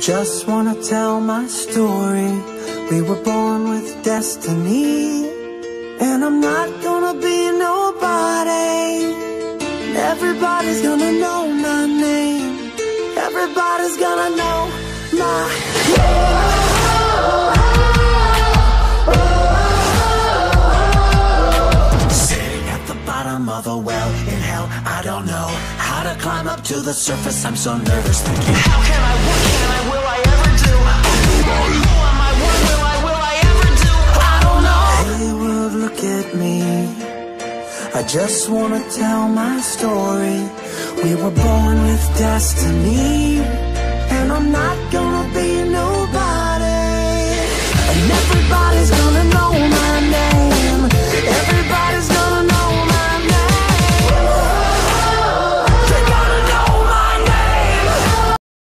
just wanna tell my story. We were born with destiny, and I'm not gonna be nobody. Everybody's gonna know my name. Everybody's gonna know my name. Sitting at the bottom of a well in hell, I don't know how to climb up to the surface. I'm so nervous thinking, how can I, look at me. I just wanna tell my story. We were born with destiny.